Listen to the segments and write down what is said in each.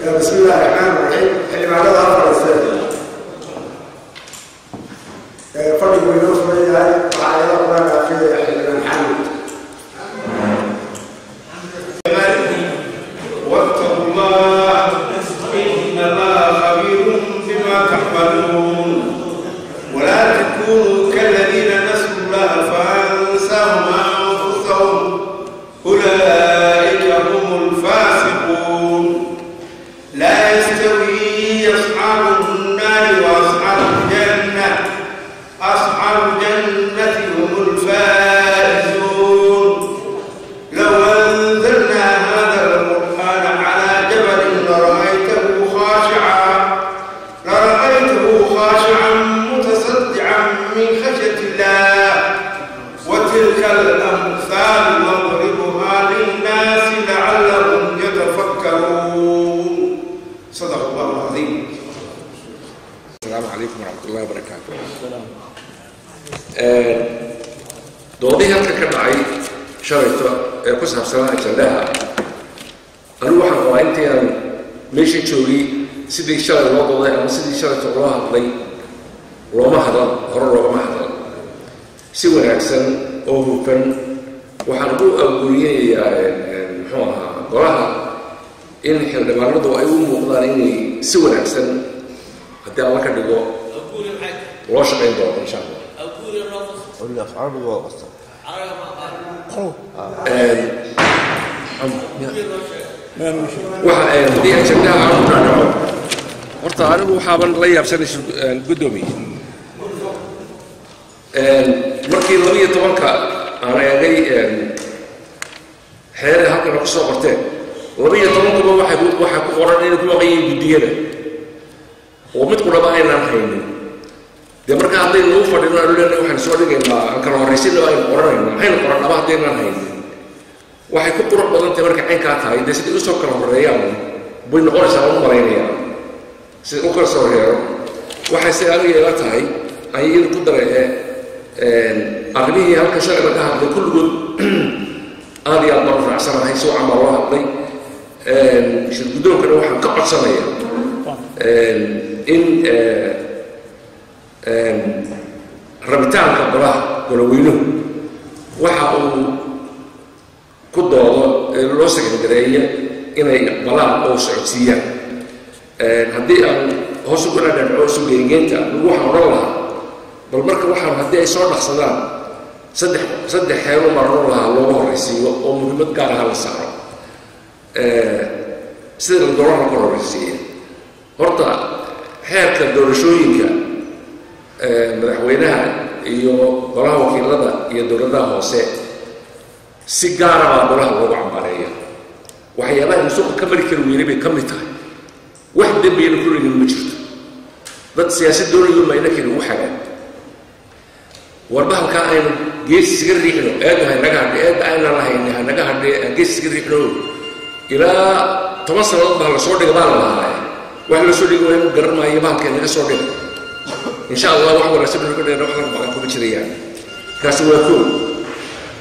بسم الله الرحمن الرحيم. اللي معناها أربع رسالة فرد بيوسف هي وعلى الله في حلمان حمد wanaagsan oo hufan. Waxaan u abuuriyayaa eh, eh, muxuu ahaa golaha in xildhibaanadu ay u muuqdaan inay si wanaagsan haddii alla ka dhigo loo shaqayn doono insha allah ajandaha aan ku dhacdhaco horta anigu waxaaban la yaabsanay eh, gudoomiye markii labiyo tobanka aan eegay xeere halkan ku soo qorteen labiyo tobankuba waxaa ku qoran inay ku maqan yihiin guddiyada oo mid quraba aynaan haynin. Dee marka haddaynu u fadhino aanu leenahay waxaan soo dhigaynaa aan kala horraysinna aynu qoranayno maxaynu qoran? Haddaynaan haynin. Waxay ku qurux badan tahay markay caynkaa tahay. Dee siday u soo kala horreeyaan bay noqonaysaa u malaynayaa. Sida u kala soo horreeyo waxay se aniga ila tahay aan iyada ku daray ee arrimihii halka shalay laga hadlay kulligood aad iyo aad baan raacsanahay si wacan baa loo hadlay. Shir guddoonkana waxaan ka codsanaya in rabitaanka golaha goloweynuhu waxa uu ku doodo loo sagangareeya inay aqbalaan oo socodsiiyaan. Haddii aan hoos ugu dhadhanco sugeygeynta lagu waxaan odhan lahaa bal marka waxaan haddii ay soo dhaqsadaan saddex saddex xeero baan odhan lahaa loogu horraysiiyo oo muhiimad gaar aha la saaro. Sida la dooran lagu horraysiiya horta xeerka doorashooyinka madaxweynaha iyo golaha wakiilada iyo dowladaha hoose si gaara baa golaha loogu cambaareeya. Waxyaabaha musuqa ka mari kari weynay bay ka mid tahay. Wax dembiyana kuligin ma jirto. Dad siyaasad doonayo mayna kari ugu xagaan warba halkaa aynu gees isaga riixno eedda haynaga hadhe eedda aynaan lahayn hanaga hadhe aan gees isaga riixno. Ilaa toban sannadood baa la soo dhiga baa la lahaa. Wax la soo dhigi waa garan maayo bahalka inaga soo dhiga insha allah wax wanaagsan ka dhigna wax laga baqan kuma jirayaan kaasi waa koow.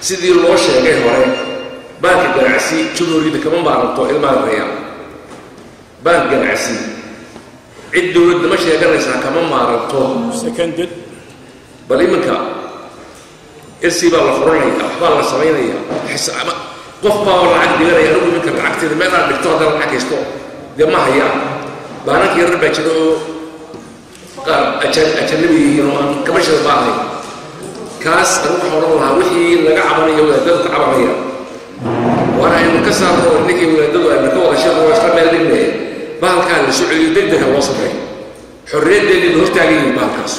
Sidii loo sheegay hore baanka ganacsi jumhuuriyadda kama maaranto ilmaha rayaan baank ganacsi cid dowladda ma sheeganaysaa kama maaranto bal iminka irsi baa la furanaya waxbaa la samaynaya xisaaba qof baa lacag dhiganaya anigu iminka lacagteeda meel dhigto haddaan lacag haysto dee ma hayaan baananka yarar baa jira oo qaar ajan- ajanabi oo aan kabashada baahay kaas anigu waxaan odhan lahaa wixii laga cabanayo wadaadadu cabanaya waana aynu ka saarno ninkii wadaadadu aynu ka wada waa isla meel dhigne bahalkaa la soo celiyo degdega loo sameeyo xorriyaddeedii la hortaagan yihiin bahalkaas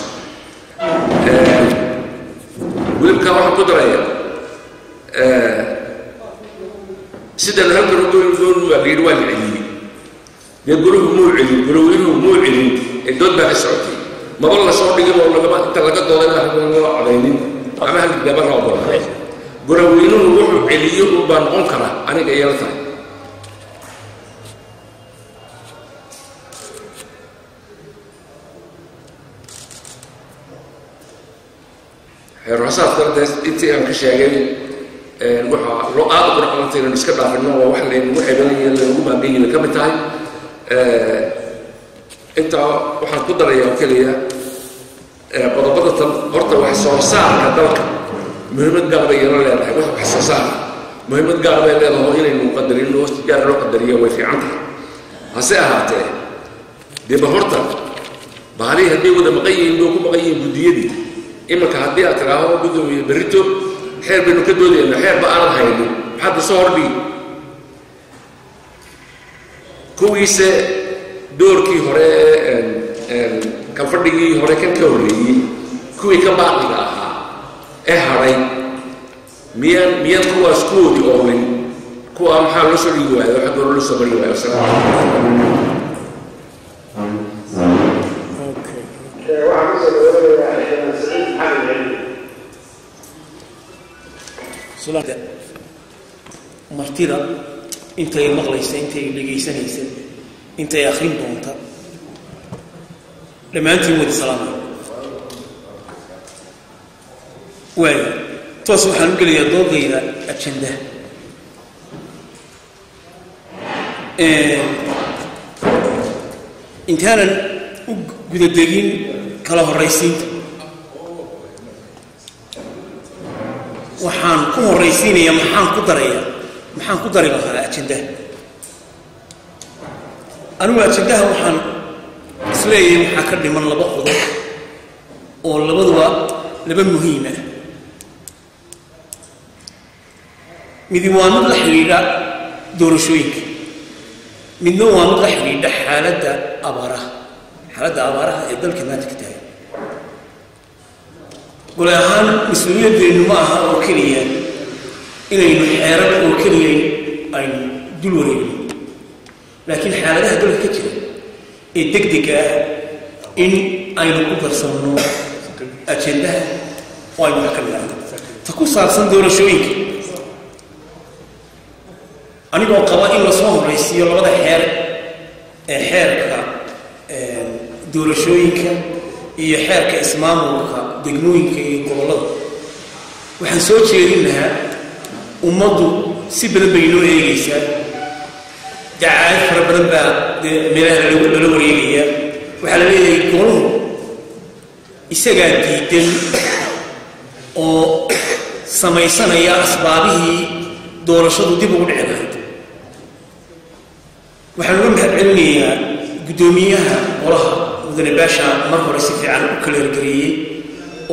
wilibkaa waxaan ku daraya sida la halkan udoon doon waa layidhi waa la celiyey dee goluhu muu celin goloweynuhu muu celin ee dood baa ka socotay. Maba la soo dhigin oo lagama inta laga dooday baa loo codaynin ama halgaba loo dooday goloweynuhu wuxuu celiyo un baa noqon xeerxasaas darteed intii aan ka sheegay waxaa loo aada inaynu iska dhaafino waa wax laynagu maagayiba ka mid tahay. Intaa waxaan ku darayaa oo keliya qodobada tan horta wax soo saarka dalka muhiimad gaar bay yaro leedahay wax wax soo saar. Muhiimad gaar bay leedahay inaynu qadarin oo si gaar loo qadariyo way fiican tahay. Hase ahaatee dee ba horta bahalihii hadday wada maqan yihiin bay ku maqan yihiin guddiyadii iminka haddii aad tidhaaho gudoomiye berrito xeer baynu ka doodayna xeerba aanad haynin. Maxaad da soo hordhigi kuwiise doorkii hore kalfadhigii hore kan ka horreeyey kuwii ka baaqiga ahaa ee hadhay miyaan miyaan kuwaas kuwoodii oolin? Kuwa maxaa loo soo dhigi waayo? Xagga hore loo soo mari waayo martida intay maqlaysa intay dhegaysanaysa intay akrin doonta. Dhammaantiin wadi salaamay waayo toos waxaan u gelayaa doodayda ajandaha intaanan u gudadegin kala horraysiinta ku horraysiinayaa maxaan ku darayaa? Maxaan ku dari lahaa ajandaha anigu ajandaha waxaan is leeyahay waxaa ka dhiman laba qodob oo labaduba laba muhiim ah. Midi waa mid la xidhiidha doorashooyinka. Midna waa mid la xidhiidha xaaladda abaaraha xaaladda abaaraha ee dalka maanta ka taagan gole ahaan mas'uuliyadeennu ma aha oo keliya inaynu xeerar oo keliya aynu dul wareegno laakiin xaaladaha dalka ka jira ee degdega ah in aynu ku darsanno ajendaha oo aynu wax ka midahno ta ku saabsan doorashooyinka anigoo qaba in la soo horraysiiyo labada xeer ee xeerka doorashooyinka iyo xeerka ismaamulka degmooyinka iyo gobollada waxaan soo jeedin lahaa ummaddu si badan bay inoo eegaysaa. Dacaayad fara badan baa dee meelaha lala wareegaya waxaa la leeyahay goluhu isagaa diidan oo samaysanaya asbaabihii doorashadu dib ugu dhici lahayd waxaan uga mahad celinayaa guddoomiyaha golaha mudane baasha mar hore si fiican u kala hergareeyey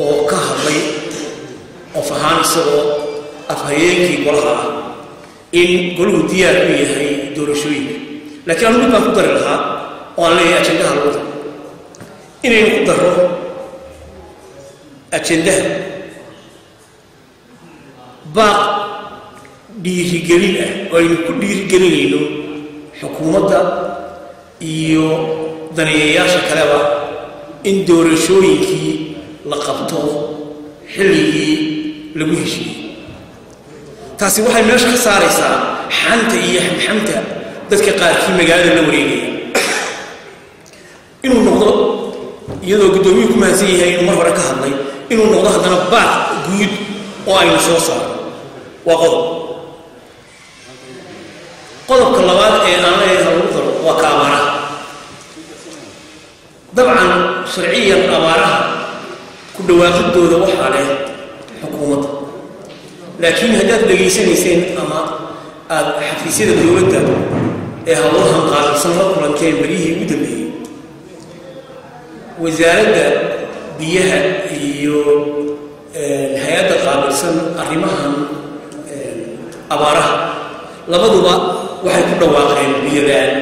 oo ka hadlay qof ahaan isagoo afhayeenkii golaha ah in golahu diyaar u yahay doorashooyinka. Laakiin anu mid baan ku dari lahaa oo aan leeyahay ajendaha lagu daro. Inaynu ku darro ajendaha baaq dhiirigelin ah oo aynu ku dhiirigelinayno xukuumadda iyo daneeyayaasha kaleba in doorashooyinkii la qabto xilligii lagu heshiiyey taasi waxay meesha ka saaraysaa xanta iyo xamxamta dadka qaarkii magaalada la wareegaya inuu noqdo iyadoo guddoomiyuhu ku mahadsan yahay inuu mar hore ka hadlay inuu noqdo haddana baaq guud oo aynu soo saaro. Waa qodob. Qodobka labaad ee aan lagu daro waa ka abaaraha. Dabcan sharciyan abaaraha ku dhawaaqidooda waxaa leh xukuumadda laakiin haddaad dhegaysanayseen ama aada xafiisyada dowladda ee hawlahan qaabilsan la kulanteen beryihii ugu dambeeyey wasaaradda biyaha iyo hay'adda qaabilsan arrimahan abaaraha labaduba waxay ku dhawaaqeen biyola-aan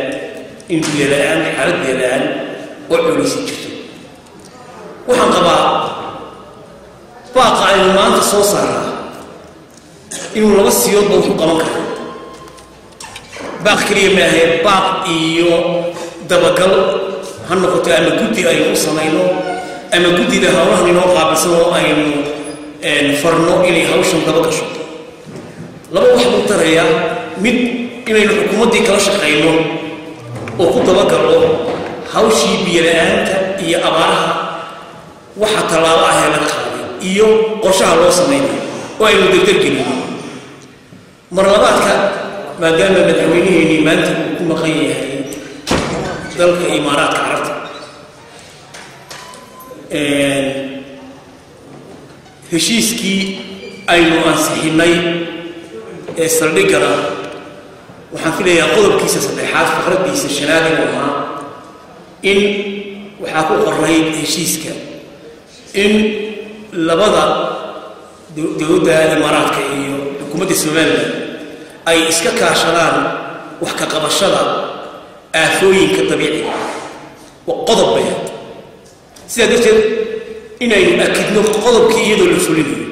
in biyola-aan xaalad biyola-aan oo culisi jirto. Waxaan qabaa baaqa aynu maanta soo saaraa inuu laba siyoodba wuxu qaban karo. Baaq keliya maahee baaq iyo dabagal. Ha noqoto ama guddi aynu u samayno ama guddida hawlahan inoo qaabilsan oo aynu farno inay hawshan daba gasho. Laba wax buu tarayaa mid inaynu xukuumaddii kala shaqayno oo ku dabagallo hawshii biyola-aanta iyo abaaraha waxa tallaabo ahee laga qaaday iyo qorshaha loo samaynayo oo aynu mar labaadka maadaama madaxweynaheennii maanta uu ku maqan yahay dalka imaaraadka carabta. Heshiiskii aynu ansixinnay ee saldhigana waxaan filayaa qodobkiisa saddexaad faqraddiisa shanaad inuu ahaa in waxaa ku qorayd heshiiska in labada dowladda imaaraadka iyo xukuumadda somalilan ay iska kaashadaan wax ka qabashada aafooyinka dabiiciga waa qodob bay ahayd. Sidaa darteed inaynu akidno qodobkii iyadoo la fulinayo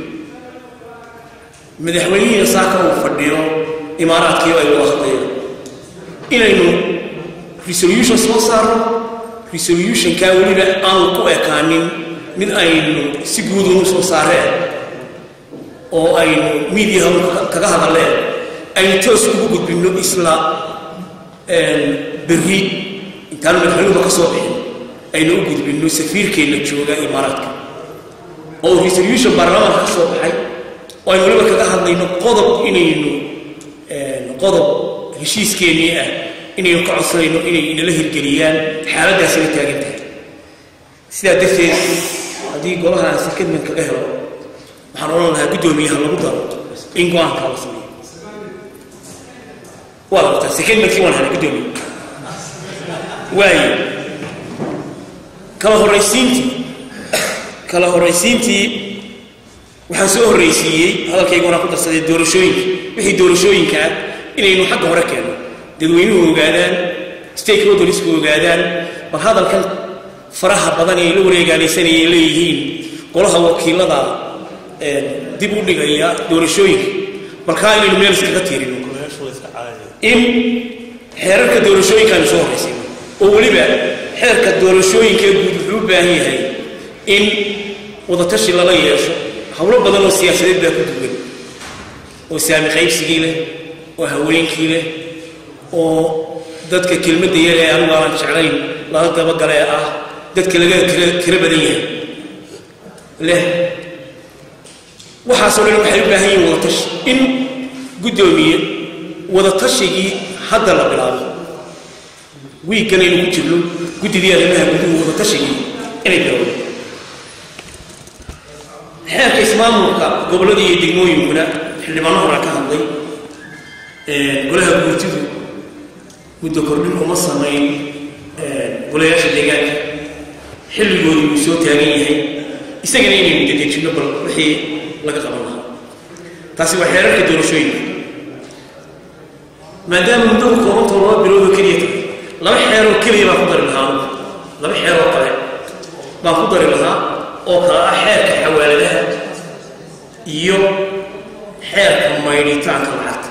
madaxweynihiina saaka uu fadhiyo imaaraadkiio ay wada hadlayaan inaynu resolution soo saarno resolutionkaa weliba aanu ku ekaanin mid aynu si guudunu soo saareen oo aynu miidiyaha kaga hadalleen aynu toos ugu gudbinno isla berri intaanu madaxweynuhuba ka soo bixin aynu u gudbinno safiirkeenna jooga imaaraadka oo resolution baarlamaanka ka soo baxay oo aynu waliba kaga hadlayno qodob inaynu qodob heshiiskeenii ah inaynu ka codsanayno inay inala hirgeliyaan xaaladdaasina taagan tahay sidaa darteed haddii golahaan secondment kaga helo waxaan odhan lahaa guddoomiyaha lagu daro in go'aankaa la sameeyo waa labataa secondmentkii waan helay guddoomiya waayo kala horraysiintii kala horraysiintii waxaan soo horraysiiyey hadalkayga wanaan ku darsaday doorashooyinka. Wixii doorashooyinka ah inaynu xagga hore keenno dadweynuhu ogaadaan stakeholdersku ogaadaan bal hadalkan faraha badan ee la wareegaalaysanayay leeyihiin golaha wakiilada dib u dhigaya doorashooyinka. Balkaa inaynu meel iskaga tiirino in xeerarka doorashooyinka aynu soo horraysayno oo weliba xeerka doorashooyinka guud wuxuu u baahan yahay in wadatashi lala yeesho howlo badan oo siyaasadeed baa ku duwan. Oo saami qaybsigii leh oo haweenkii leh oo dadka kelmadda yar ee anigu aan jeclayn lala dabagale ah dadka laga tiro badan yahay. Leh waxaasoo dhan waxay u baahan yihiin wadatashi. In guddoomiye wadatashigii hadda la bilaabo. Wiiggan aynu ku jirno guddidii arrimaha guduhu wadatashigii inay bilowdo xeerka ismaamulka gobollada iyo degmooyinkuna xildhibaano hora ka hadlay golaha guurtidu muddo kordhin uma samayn golayaasha deegaanka. Xilligoodu wuu soo taagan yahay isagana inaynu dedejinno bal wixii laga qaban lahaa. Taasi waa xeerarka doorashooyinka maadaama muddadu koobantoo laba biloodo keliya tahay laba xeeroo keliya baan ku dari lahaa laba xeeroo kale baan ku dari lahaa oo kala ah xeerka xawaaladaha iyo xeerka maydhitaanka lacagta.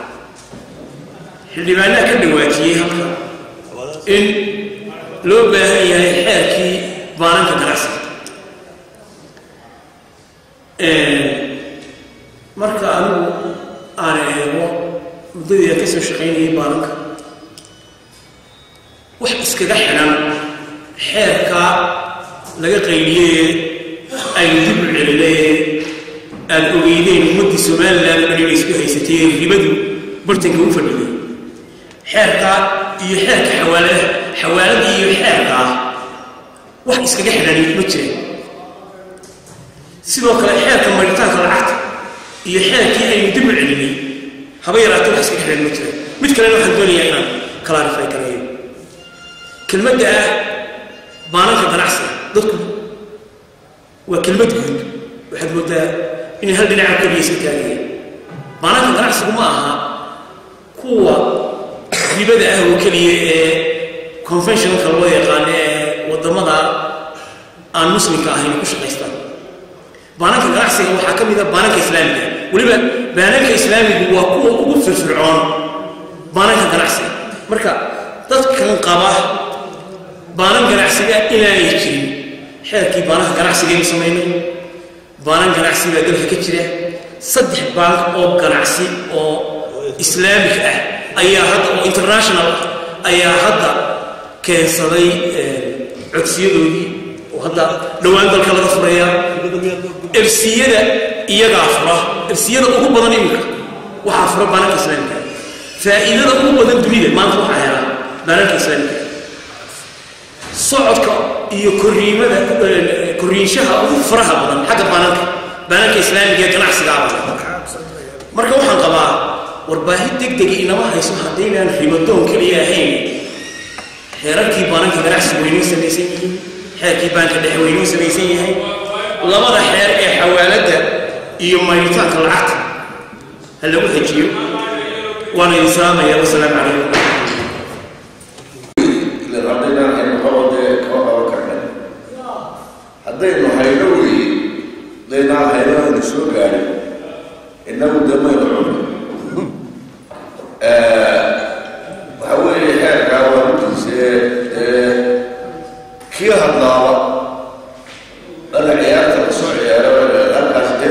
Xildhibaanaha ka dhawaajiyey halka in loo baahan yahay xeerkii baananka ganacsiga marka anigu aan eego aan ka soo shaqaynayay baananka wax iskaga xidhan xeerka laga qayliyee aynu dib u celinay aad ogeydeen ummaddii somalilan dhanina isku haysatay ribadu bartanka u fadhiyay xeerka iyo xeerka xawaaladaha xawaalada iyo xeerkaa wax iskaga xidhan ma jireen sidoo kale xeerka maritaanka lacagta iyo xeerkii aynu dib u celinay haba yaraatee wax iskaga xidhan ma jireen mid kalena waxaan doonayaa inaan clarify gareeyo kelmadda ah baananka ganacsiga dadku waa kelmad guud. Waxaad moodaa inay hal dhinaca keliya iska taagayeen baananka ganacsigu ma aha kuwa ribada ah oo keliya ee conventionalka loo yaqaano ee waddamada aan muslimka ahayn ku shaqaystaan. Baananka ganacsiga waxaa ka mid a baananka islaamiga weliba baananka islaamigu waa kuwa ugu firfircoon baananka ganacsiga. Marka dadkan qaba baanan ganacsiga inaanay jirin. Xeerkii baananka ganacsigaynu samaynay. Baanan ganacsi baa dalka ka jira. Saddex baank oo ganacsi oo islaamik ah ayaa hadda oo international ah ayaa hadda keensaday codsiyadoodii oo hadda dhowaan dalka laga furaya ersiyada iyagaa fura ersiyada ugu badan iminka waxaa fura baananka islaamika faa'iidada ugu badan dunida maanta waxaa helaa baananka islaamika socodka iyo koriimada koriinshaha ugu faraha badan xagga baananka baananka islaamiga ee ganacsigaa badan marka waxaan qabaa warbaahi degdegi inama hayso haddaynaan ribadoon keliya ahayn. Xeerarkii baananka ganacsigu waynoo samaysan yihiin xeerkii baanka dhexe waynoo samaysan yahay labada xeer ee xawaaladda iyo mayritaanka lacagta ha lagu xejiyo waana idin salaamaya wasalaamu calaykum haddaynan hayno qabadee kama qaban karna haddaynu hayno weeye daynaan hayno aynu soo gaarin innagu damaynu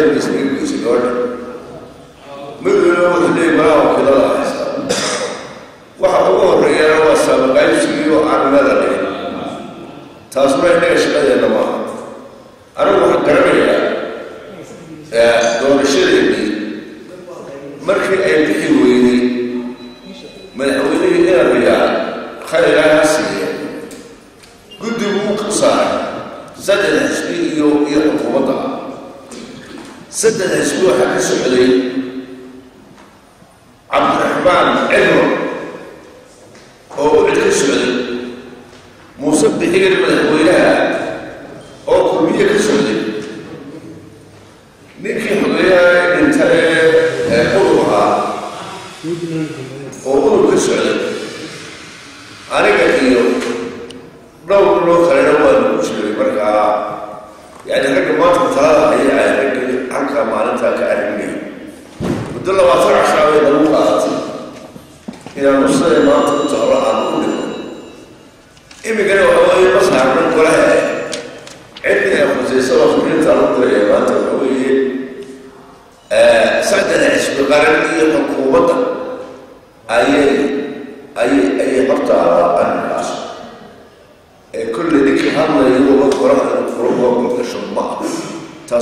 Davis, we used to go to, the day,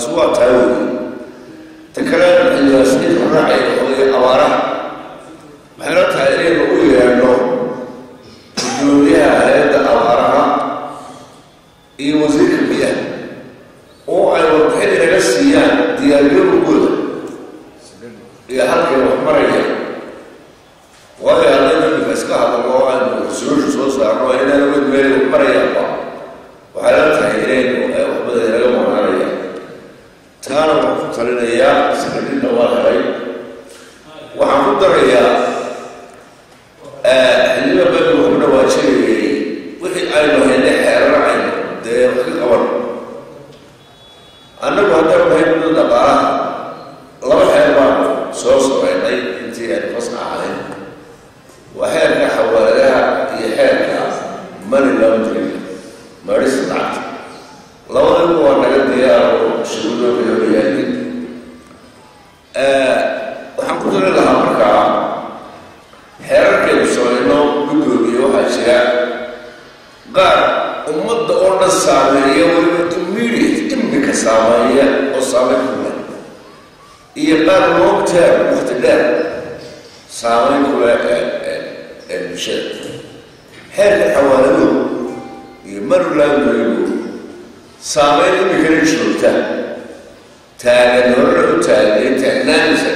kasuwa ta yau waxaan ku darayaa xildhiba badi wuxuu dhawaajinayay wixii aynu haynay xeerar aynu dee wax ka qaban annagu haddaan nahay muddo dhaqaalaha laba xeer baanu soo soreynay intii aynu fasna ahayn waa xeerka xawaalaha iyo xeerka money laundering marisa lacagta labadaba waa naga diyaaro shuguudooda horyaalin waxaan ku dari lahaa markaa xeerarkeedu samayno guddoomiye waxaa jira qaar ummadda oo dhan saameeya weliba immediate imika saameeya oo saameyn ku leh iyo qaar long term waqti dheer saameyn ku leh ee bulshada. Xeerka xawaaladu iyo marylandrigu saameyn imikana joogta. Taagan horena u taagay taagnaanaysa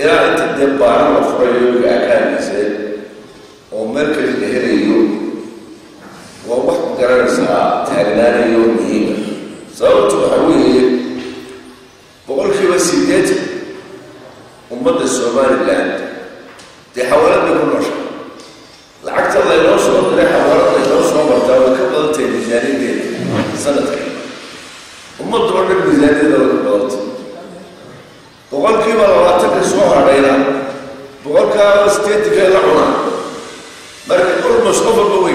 ilaa inta dee baana la furayo iga akaanaysa oo meel kali la helayo waa wax garanaysaa taagnaanayo muhiima sababtu waxa weeye boqolkiiba sideetan ummadda somaliland dee xawaalada ku noosha lacagta laynoo soo diray xawaalad laynoo soo martaa way ka badan tahay miisaaniyadeeda sanadka. Ummadda oo dhan miisaaniyada way badantay boqolkiiba labaatanka soo hadhayna boqolkaaba sideetanka la cuna marka olmos qof walba way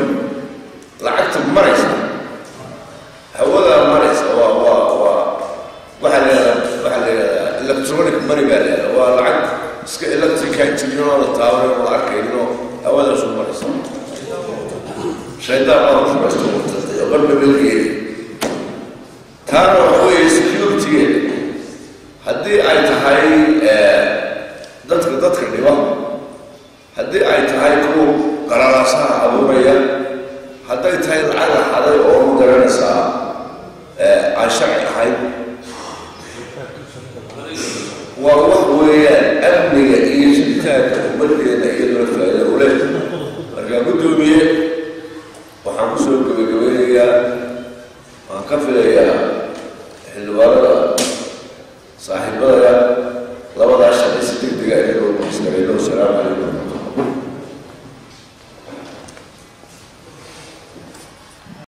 haddii ay tahay eh, dadka dadka